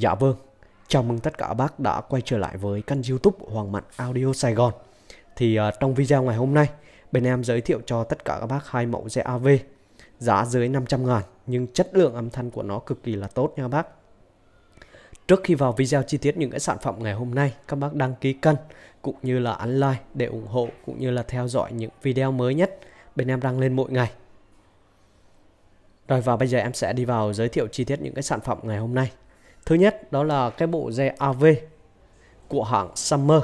Dạ vâng, chào mừng tất cả các bác đã quay trở lại với kênh youtube Hoàng Mạnh Audio Sài Gòn Thì uh, trong video ngày hôm nay, bên em giới thiệu cho tất cả các bác hai mẫu xe AV Giá dưới 500 ngàn nhưng chất lượng âm thanh của nó cực kỳ là tốt nha bác Trước khi vào video chi tiết những cái sản phẩm ngày hôm nay, các bác đăng ký kênh cũng như là ấn like để ủng hộ cũng như là theo dõi những video mới nhất bên em đăng lên mỗi ngày. Rồi và bây giờ em sẽ đi vào giới thiệu chi tiết những cái sản phẩm ngày hôm nay. Thứ nhất đó là cái bộ dây AV của hãng Summer.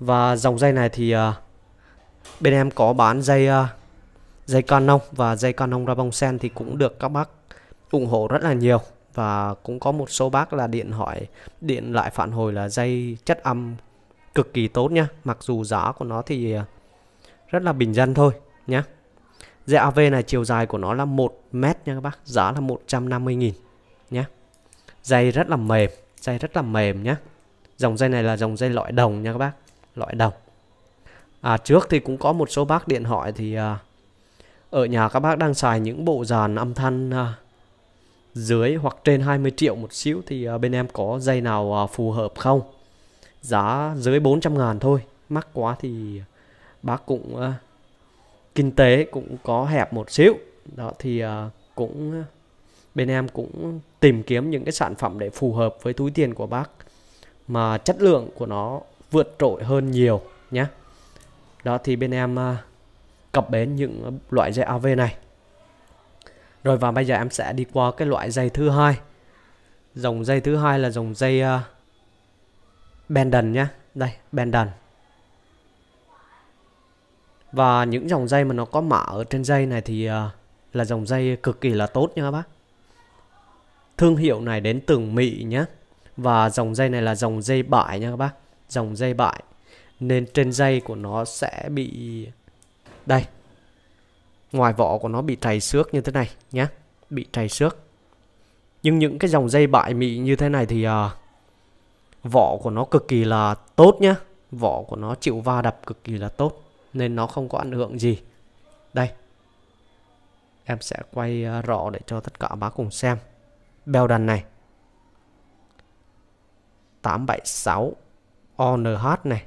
Và dòng dây này thì uh, bên em có bán dây uh, dây Canon và dây Canon ra bông sen thì cũng được các bác ủng hộ rất là nhiều. Và cũng có một số bác là điện hỏi điện lại phản hồi là dây chất âm cực kỳ tốt nhá mặc dù giá của nó thì à, rất là bình dân thôi nhá. Dây AV này chiều dài của nó là 1 mét nha các bác giá là 150 nghìn nhé dây rất là mềm dây rất là mềm nhé dòng dây này là dòng dây loại đồng nha các bác loại đồng. À, trước thì cũng có một số bác điện hỏi thì à, ở nhà các bác đang xài những bộ dàn âm thanh à, dưới hoặc trên 20 triệu một xíu thì à, bên em có dây nào à, phù hợp không? Giá dưới 400 ngàn thôi mắc quá thì bác cũng à, kinh tế cũng có hẹp một xíu. Đó thì à, cũng bên em cũng tìm kiếm những cái sản phẩm để phù hợp với túi tiền của bác mà chất lượng của nó vượt trội hơn nhiều nhé. Đó thì bên em à, cập bến những loại dây AV này. Rồi và bây giờ em sẽ đi qua cái loại dây thứ hai. Dòng dây thứ hai là dòng dây à, uh, Bendon nhé. Đây Bendon và những dòng dây mà nó có mã ở trên dây này thì uh, là dòng dây cực kỳ là tốt nha các bác thương hiệu này đến từ Mỹ nhé và dòng dây này là dòng dây bại nha các bác. Dòng dây bại. Nên trên dây của nó sẽ bị đây. Ngoài vỏ của nó bị trầy xước như thế này nhé bị trầy xước. Nhưng những cái dòng dây bại mị như thế này thì uh, vỏ của nó cực kỳ là tốt nhá. Vỏ của nó chịu va đập cực kỳ là tốt. Nên nó không có ảnh hưởng gì. Đây. Em sẽ quay à, rõ để cho tất cả bác cùng xem beo đàn này. 876 ONH này.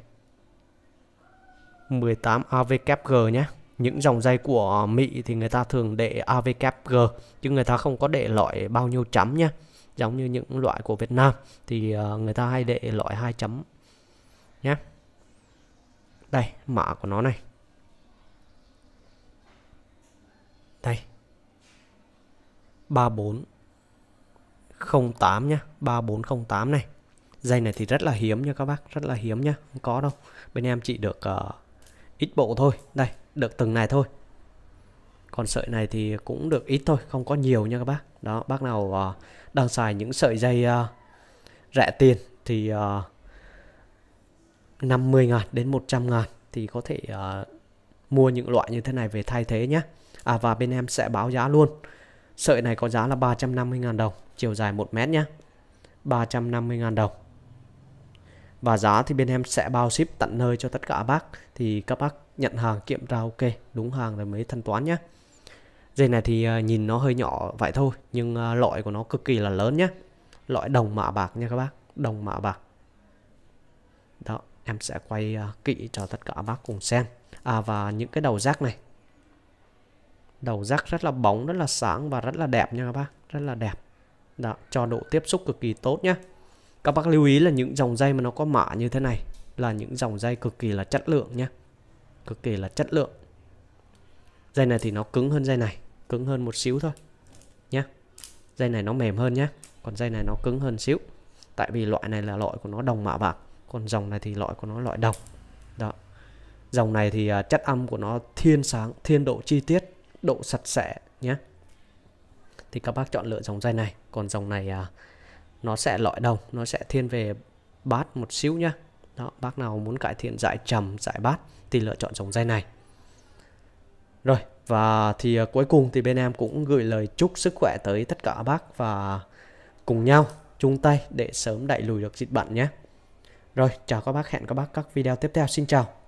18 AVKG nhé. Những dòng dây của Mỹ thì người ta thường để AVKG chứ người ta không có để loại bao nhiêu chấm nhé. Giống như những loại của Việt Nam thì ờ, người ta hay để loại hai chấm nhé. Đây, mã của nó này. Đây. 3408 nhá 3408 này. Dây này thì rất là hiếm nha các bác rất là hiếm nhá không có đâu. Bên em chỉ được uh, ít bộ thôi. Đây được từng này thôi. Còn sợi này thì cũng được ít thôi không có nhiều nha các bác. Đó bác nào uh, đang xài những sợi dây uh, rẻ tiền thì uh, 50 ngàn đến 100 ngàn thì có thể uh, mua những loại như thế này về thay thế nhé À và bên em sẽ báo giá luôn. Sợi này có giá là 350.000 đồng, Chiều dài 1 mét nhé. 350.000 đồng. Và giá thì bên em sẽ bao ship tận nơi cho tất cả bác, Thì các bác nhận hàng kiểm tra ok, Đúng hàng rồi mới thanh toán nhé. Dây này thì ờ, nhìn nó hơi nhỏ vậy thôi, Nhưng ờ, loại của nó cực kỳ là lớn nhé. Loại đồng mạ bạc nha các bác, Đồng mạ bạc. Đó, em sẽ quay ờ, kỹ cho tất cả bác cùng xem. À và những cái đầu rác này đầu rắc rất là bóng, rất là sáng và rất là đẹp nha các bác, rất là đẹp. Đó, cho độ tiếp xúc cực kỳ tốt nhé các bác lưu ý là những dòng dây mà nó có mã như thế này là những dòng dây cực kỳ là chất lượng nhé cực kỳ là chất lượng. Dây này thì nó cứng hơn dây này, cứng hơn một xíu thôi nhé dây này nó mềm hơn nhé còn dây này nó cứng hơn xíu. Tại vì loại này là loại của nó đồng mạ bạc, còn dòng này thì loại của nó loại đồng. Đó. Dòng này thì à, chất âm của nó thiên sáng, thiên độ chi tiết độ sạch sẽ nhé. Thì các bác chọn lựa dòng dây này. Còn dòng này à, nó sẽ loại đồng nó sẽ thiên về bát một xíu nhá. Đó bác nào muốn cải thiện giải trầm giải bát thì lựa chọn dòng dây này. Rồi và thì à, cuối cùng thì bên em cũng gửi lời chúc sức khỏe tới tất cả bác và cùng nhau chung tay để sớm đẩy lùi được dịch bệnh nhé. Rồi chào các bác hẹn các bác các video tiếp theo. Xin chào.